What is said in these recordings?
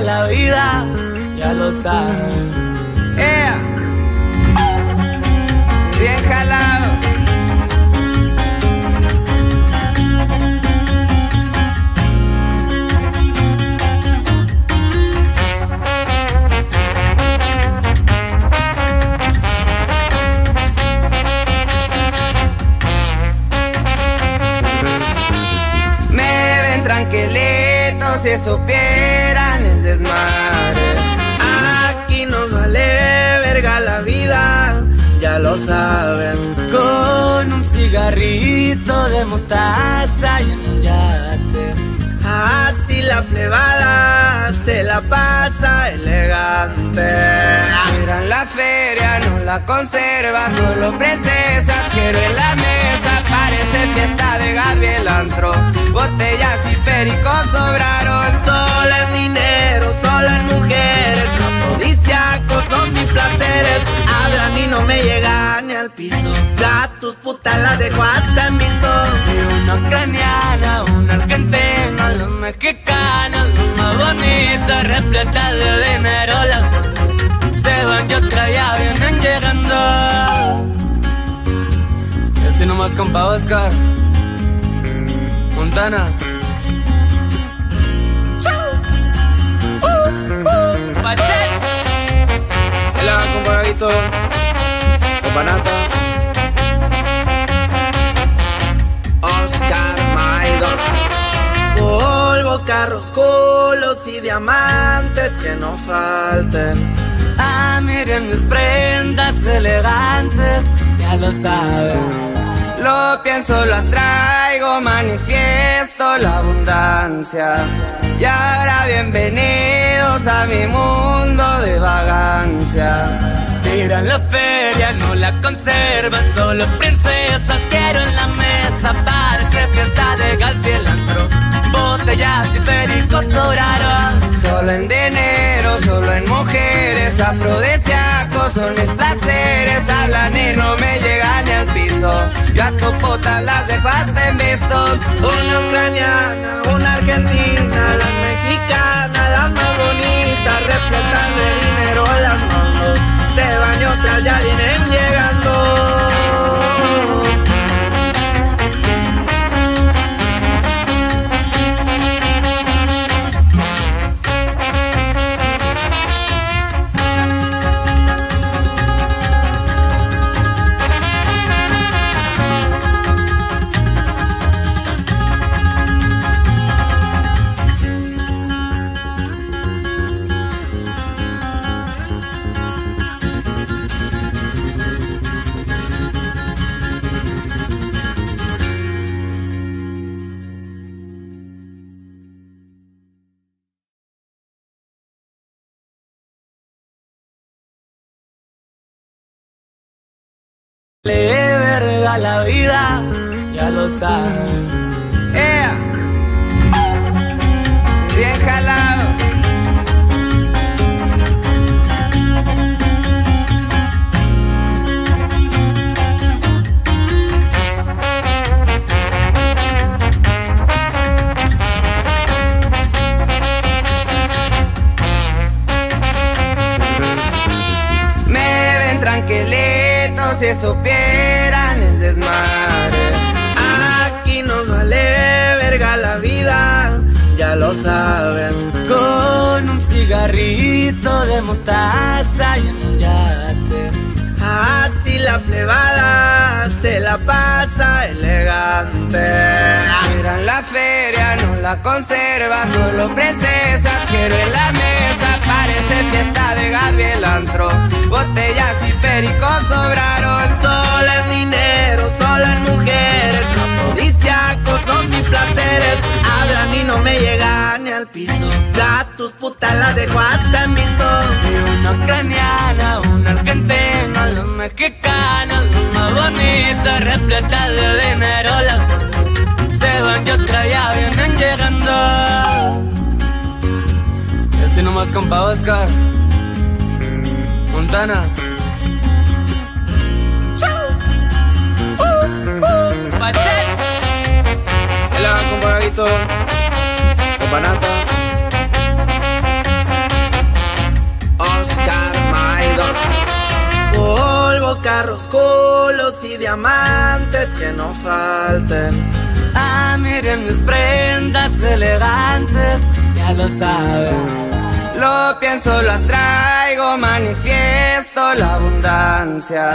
la vida, ya lo saben. ¡Ea! Bien jalado. Me ven un cigarrito de mostaza y en un yate. Así la plebada se la pasa elegante. Mira en la feria, no la conserva, solo princesas quiero en la mesa. Parece fiesta de Gabriel Antro, botellas y pericos sobraron. Solo en dinero, solo en mujeres, afrodisíacos son mis placeres. Hablan y no me llegan ni al piso. Gatos, putas, las dejo hasta en visto. Y una ucraniana, una argentina, la mexicana, la más bonita, repleta de dinero. Las se van y otra ya vienen llegando. Y así nomás compa Oscar. Montana. Hola, comparadito. Companata. Carros, culos y diamantes que no falten. Ah, miren mis prendas elegantes, ya lo saben. Lo pienso, lo atraigo, manifiesto la abundancia. Y ahora bienvenidos a mi mundo de vagancia. Miran la feria, no la conservan, solo princesas quiero en la mesa. Parece fiesta de Galtiel antro. Botellas y pericos sobraron. Solo en dinero, solo en mujeres, afrodisíacos son mis placeres. Hablan y no me llegan ni al piso. Yo a tu puta las dejo hasta en visto. Una ucraniana, una argentina, Le verga la vida, ya lo saben. Si supieran el desmadre. Aquí nos vale verga la vida, ya lo saben. Con un cigarrito de mostaza y en un yate. Así la plebada se la pasa elegante. Mira en la feria, no la conserva, solo princesas quiero en la mesa. Parece fiesta de Gabriel Antro, botellas y pericos sobraron. Solo en dinero, solo en mujeres, afrodisíacos son mis placeres. Hablan y no me llegan ni al piso. Gatos, putas, las dejo hasta en visto. Una ucraniana, una argentina, la mexicana, la más bonita, repleta de dinero. Las se van y otra ya vienen llegando nomás con pa' Oscar. Montana. Hola, compadrito. Companata. Oscar Maidot. Polvo, carros, culos y diamantes que no falten. Ah, miren mis prendas elegantes, ya lo saben. Lo pienso, lo atraigo, manifiesto la abundancia.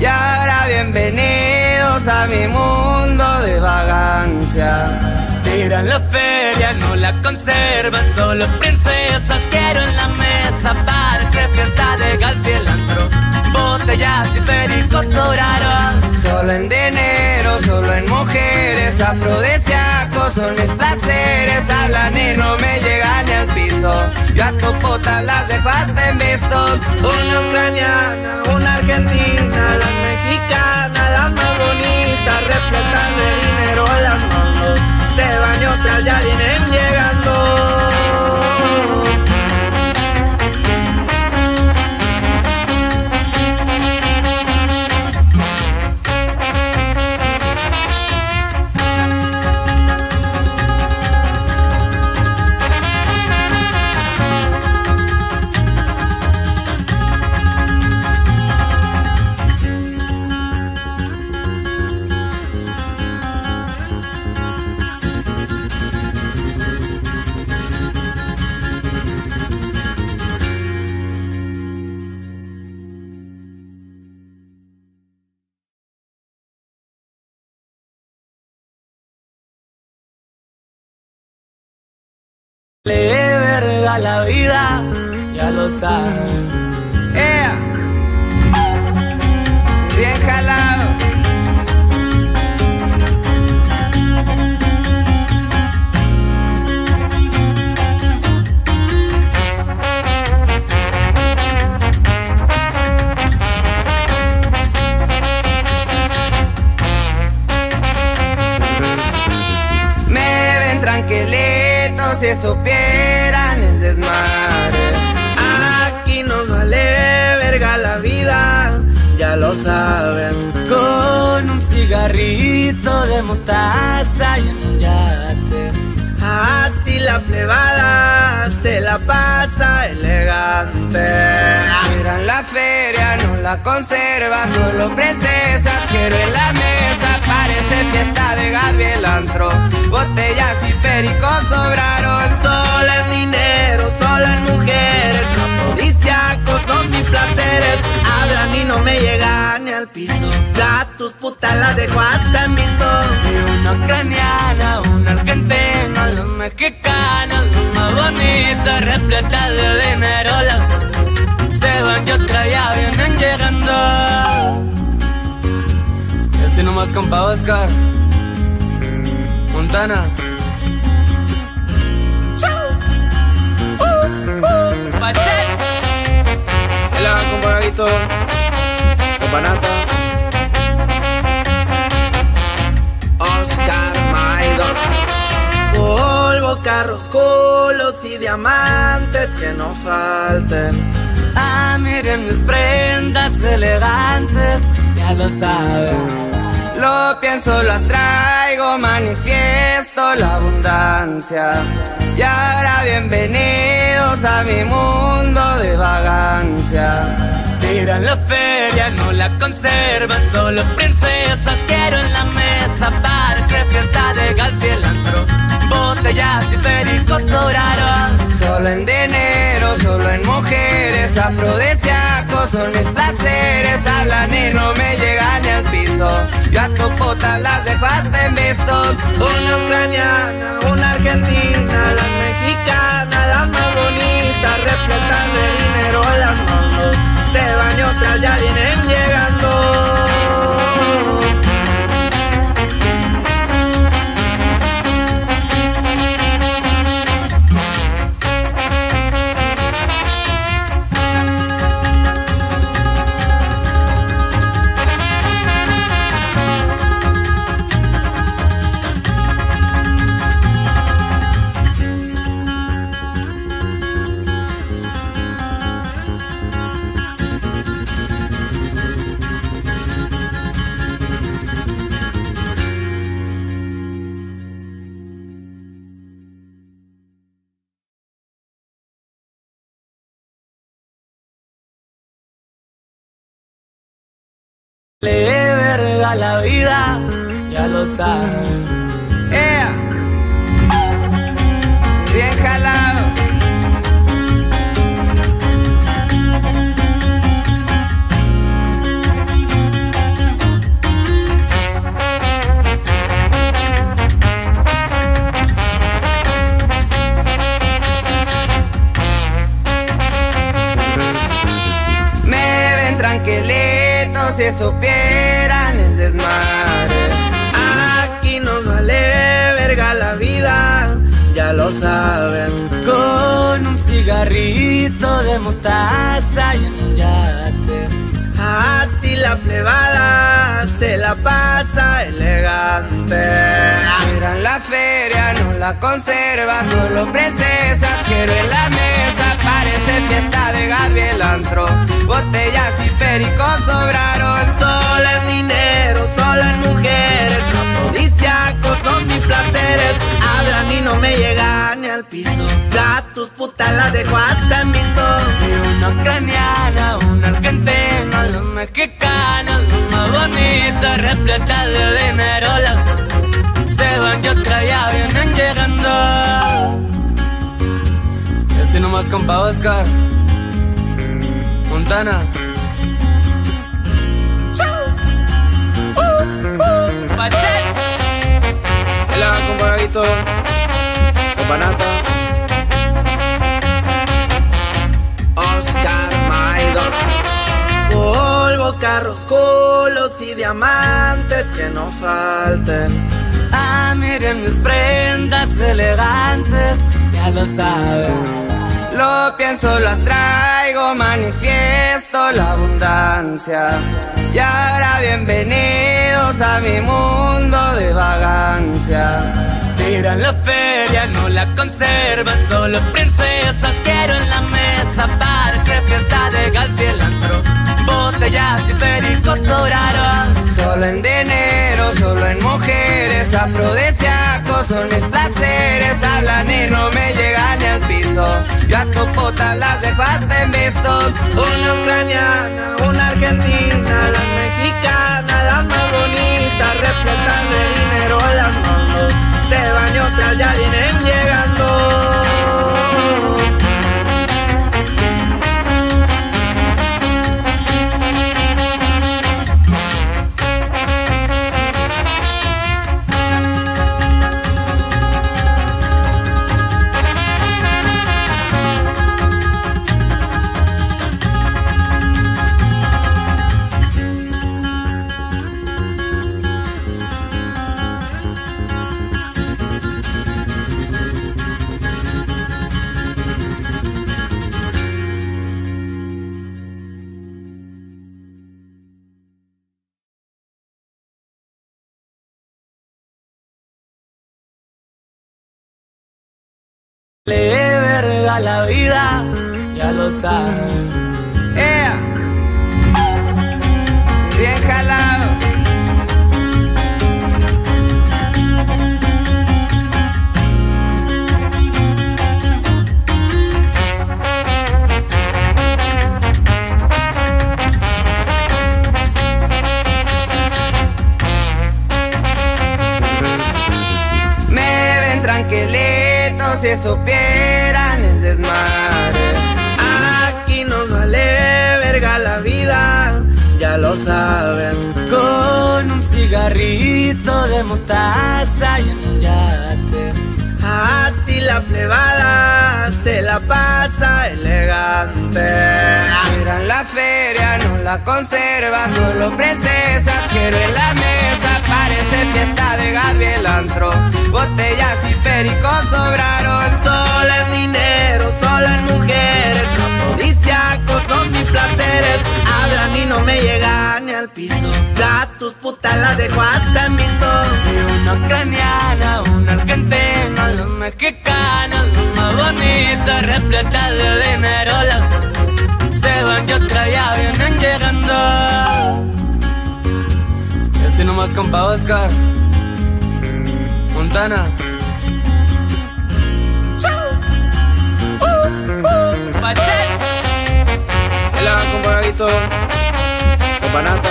Y ahora bienvenidos a mi mundo de vagancia. Tiran la feria, no la conservan, solo princesas quiero en la mesa. Parece fiesta de galpielantro, botellas y pericos sobraron. Solo en dinero, solo en mujeres, afrodesíacos son mis placeres. Hablan y no me llegan ni al piso. Yo a puta las dejaste en visto. Una ucraniana, una argentina, las mexicanas, las más bonitas, de Le verga la vida, ya lo saben. ¡Ea! Bien jalado. Me ven Aquí nos vale verga la vida, ya lo saben. Con un cigarrito de mostaza y un yate. Así la plebada se la pasa elegante. La conserva, solo princesas quiero en la mesa. Parece fiesta de Gabriel Antro, botellas y pericos sobraron. Solo en dinero, solo en mujeres, afrodisíacos son mis placeres. Hablan y no me llegan ni al piso. Ya tus putas las dejo hasta en visto. Una ucraniana, una argentina, la mexicana, la más bonita, repleta de dinero. Se ya vienen llegando. Y así nomás compa Oscar. Montana. Hola, comparadito. Companata. Oscar Maidot. Polvo, carros, culos y diamantes que no falten. Miren mis prendas elegantes, ya lo saben. Lo pienso, lo atraigo, manifiesto la abundancia. Y ahora bienvenidos a mi mundo de vagancia. Tiran la feria, no la conservan, solo princesas quiero en la mesa. Parece fiesta de galpielantro, botellas y pericos sobraron. Solo en dinero, solo en mujeres, afrodesíacos son mis placeres. Hablan y no me llegan ni al piso. Yo a tu puta las dejaste en visto. Una ucraniana, una argentina, las mexicanas, las más bonitas, repletan de dinero las manos. Se van y otras ya vienen. Le verga la vida, ya lo saben. Supieran el desmadre. Aquí nos vale verga la vida, ya lo saben. Con un cigarrito de mostaza y un yate. Así la plebada se la pasa elegante. Miran la feria, no la conserva, solo princesas quiero en la mesa. Fiesta de Gabriel Antro, botellas y pericos sobraron. Solo en dinero, solo en mujeres, afrodisíacos son mis placeres. Hablan y no me llegan ni al piso. Gatos, putas, las dejo hasta en visto. Una ucraniana, una argentina, los mexicanos, los más bonitas, repletas de dinero. Se van y otra ya vienen llegando. Así nomás compa Oscar. Montana. Hola, comparadito. Companato. Oscar Maidon. Polvo, carros, culos y diamantes que no falten. Ah, miren mis prendas elegantes, ya lo saben. Lo pienso, lo atraigo, manifiesto la abundancia. Y ahora bienvenidos a mi mundo de vagancia. Tiran la feria, no la conservan, solo princesas quiero en la mesa. Parece fiesta de Galtiel antro. Botellas y pericos sobraron. Solo en dinero, solo en mujeres, afrodisíacos son mis placeres. Hablan y no me llegan ni al piso. Yo a tu puta las dejo hasta en visto. Una ucraniana, una argentina, las mexicanas, las más bonitas, repletas de dinero las manos. Se van y otras ya vienen Le verga la vida, ya lo saben. Si supieran el desmadre. Aquí nos vale verga la vida, ya lo saben. Con un cigarrito de mostaza y en un yate. Así la plebada se la pasa elegante. Miran la feria, no la conserva, solo princesas quiero en la mesa. Fiesta de Gabriel Antro, botellas y pericos sobraron. Solo en dinero, solo en mujeres, afrodisíacos son mis placeres. Hablan y no me llegan ni al piso. Gatos, putas, las dejo hasta en visto. Una ucraniana, una argentina, los mexicanos, los más bonitas, repletas de dinero. Se van y otra ya vienen llegando más compa Oscar. Montana. Hola, compa Gavito. Compa Nata.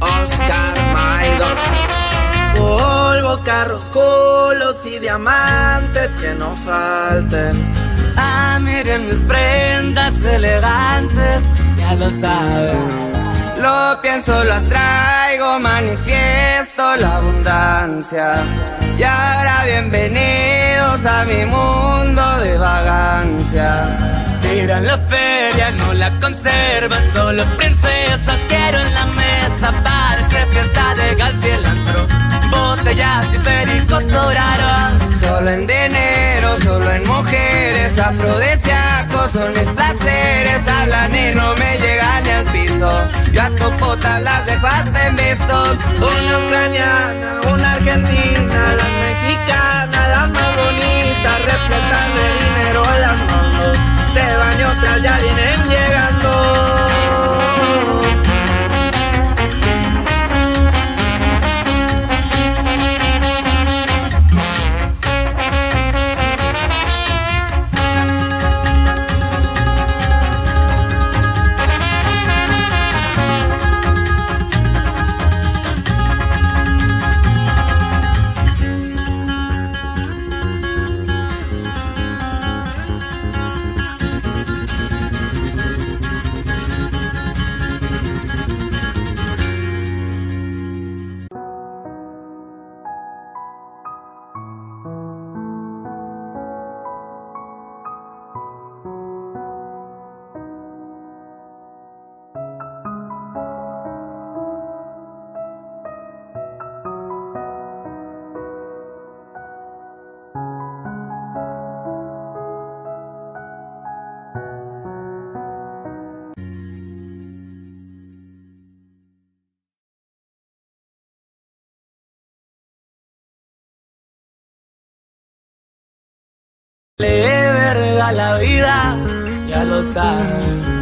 Oscar Maidot. Polvo, carros, colos y diamantes que no falten. Ah, miren mis prendas elegantes, ya lo saben. Lo pienso, lo atraigo, manifiesto la abundancia. Y ahora bienvenidos a mi mundo de vagancia. Tiran la feria, no la conservan, solo princesas quiero en la mesa. Parece fiesta de gas y antro. Botellas y pericos sobraron. Solo en dinero, solo en mujeres, afrodisíacos son mis placeres. Hablan y no me llegan ni al piso. Yo a puta las dejaste en visto. Una ucraniana, una argentina, las mexicanas, las más bonitas, repletas de dinero las manos. Se van y otras Le verga la vida, ya lo saben.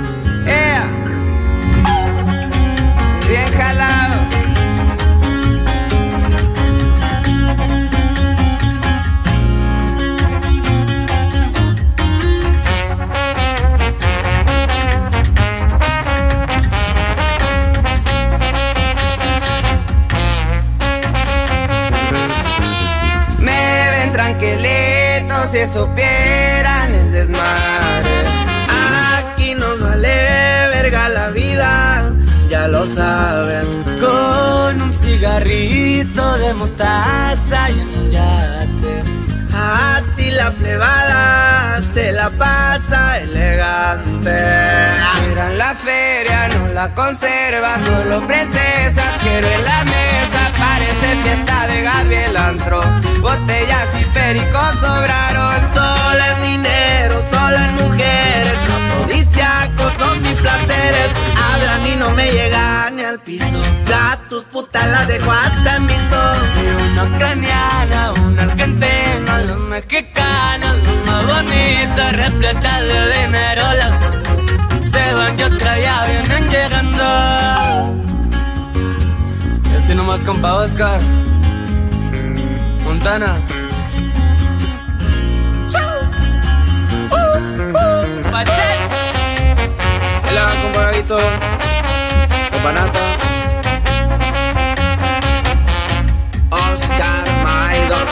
Botellas y pericos sobraron. Solo en dinero, solo en mujeres, afrodisíacos son mis placeres. Hablan y no me llegan ni al piso. Gatos, putas las dejo hasta en visto. Una ucraniana, una argentina, los mexicanos, los más bonitos, repletas de dinero, se van y otra ya vienen llegando. Así nomás compa Oscar, Montana. Hola, compadrito. Companato. Oscar Maidot.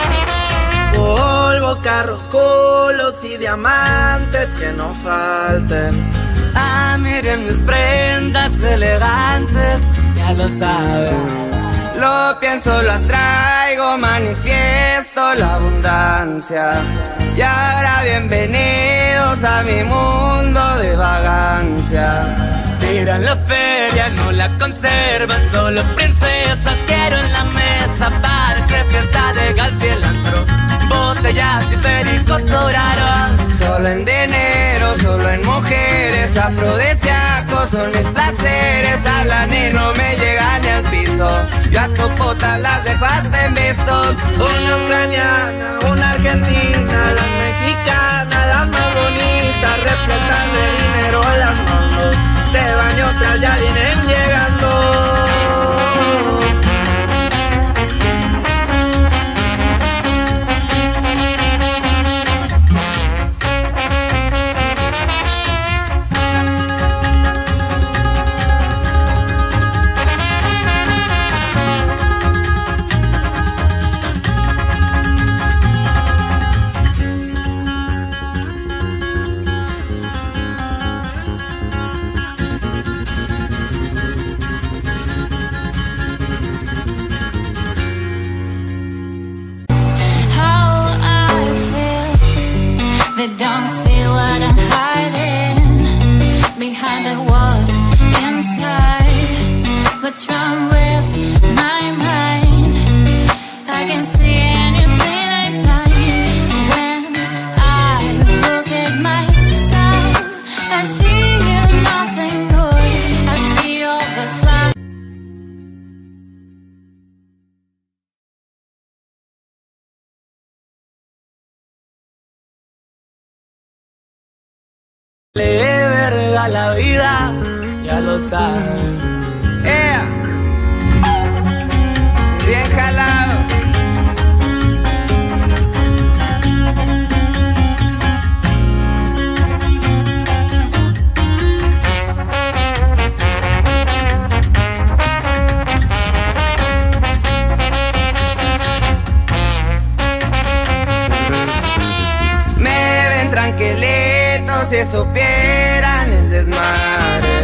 Polvo, carros, culos y diamantes que no falten. Ah, miren mis prendas elegantes, ya lo saben. Lo pienso, lo atraigo, manifiesto la abundancia. Y ahora bienvenidos a mi mundo de vagancia. Tiran la feria, no la conservan, solo princesas quiero en la mesa. Parece fiesta de gas y el antro. Botellas y pericos sobraron. Solo en dinero, solo en mujeres, afrodisíacos son mis placeres. Hablan y no me llegan ni al piso. Yo a puta las dejaste en visto. Una ucraniana, una argentina, las mexicanas, las más bonitas, repletas de dinero las manos. Se y otras ya vienen Le verga la vida, ya lo sabes. Yeah. Bien jala. Si supieran el desmadre.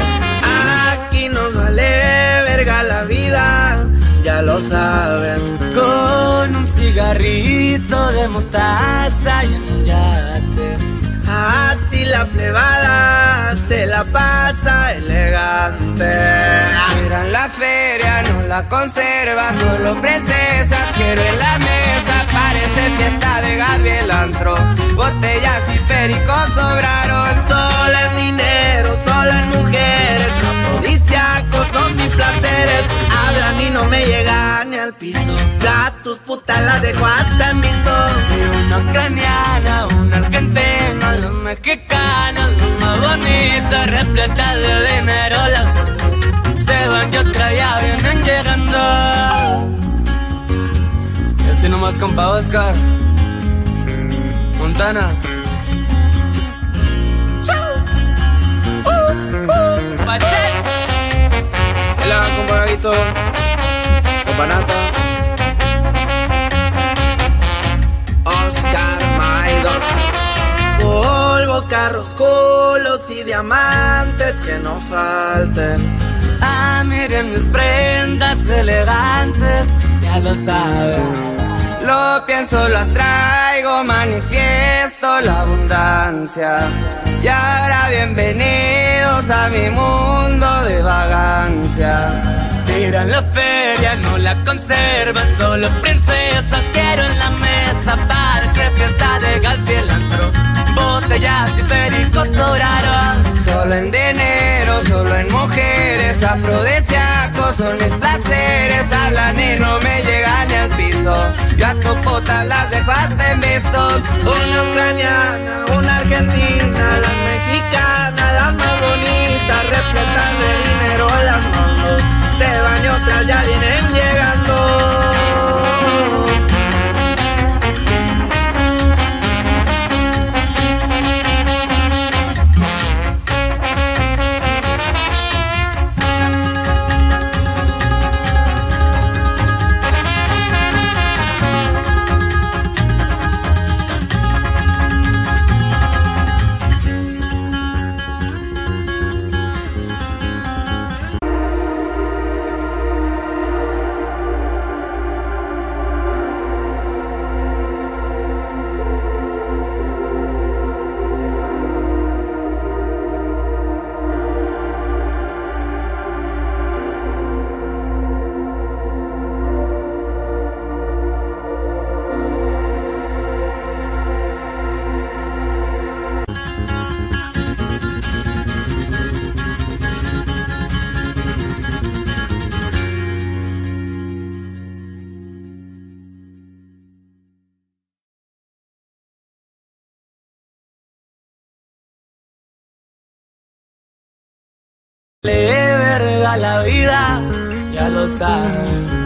Aquí nos vale verga la vida, ya lo saben. Con un cigarrito de mostaza y un yate. Así la plebada se la pasa elegante. Miran la feria, no la conserva, solo princesas quiero en la mesa. Parece fiesta de Gabriel Antro, botellas y pericos sobraron. Solo en dinero, solo en mujeres, afrodisíacos son mis placeres. Hablan y no me llegan ni al piso. Gatos, putas, las dejo hasta en visto. Una ucraniana, una argentina, los mexicanos, los más bonitos, repletas de dinero, compa Oscar, Montana. Hola, comparadito. Companato. Oscar Maidon. Polvo, carros, culos y diamantes que no falten. Ah, miren mis prendas elegantes, ya lo saben. Lo pienso, lo atraigo, manifiesto la abundancia. Y ahora bienvenidos a mi mundo de vagancia. Tiran la feria, no la conservan, solo princesas quiero en la mesa. Parece fiesta de gas el antro. Botellas y pericos sobraron. Solo en dinero, solo en mujeres, afrodisíacos son mis placeres. Hablan y no me llegan ni al piso. Yo a puta las dejaste en visto. Una ucraniana, una argentina, las mexicanas, las más bonitas, repletas de dinero, las manos se van y otras Le verga la vida, ya lo saben.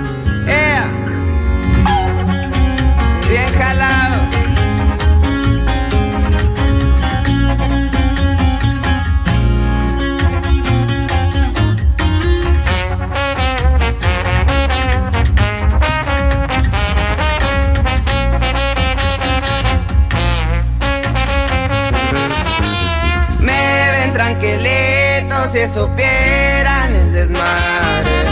Si supieran el desmadre.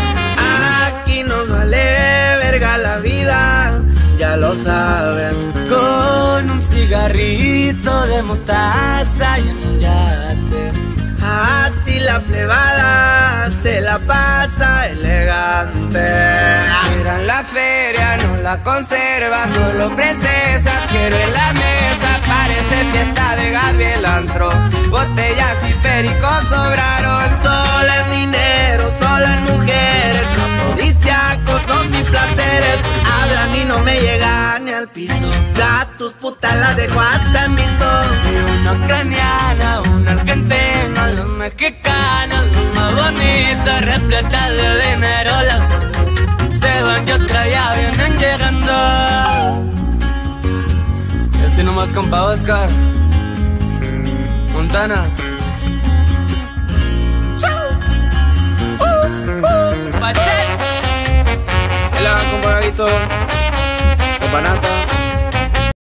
Aquí nos vale verga la vida, ya lo saben. Con un cigarrito de mostaza y un yate. Así la plebada se la pasa elegante. Miran la feria, no la conserva, solo princesas quiero en la Parece fiesta de Gabriel Antro, botellas y pericos sobraron. Solo en dinero, solo en mujeres, afrodisíacos son mis placeres. Hablan y no me llegan piso. Gatos, putas, las dejo hasta en visto. Una ucraniana, una argentina, los mexicanos, los más bonitos, repletas de dinero, se van y otra ya vienen llegando. Nomás compa Oscar, Montana. Hola, comparadito. Campanata.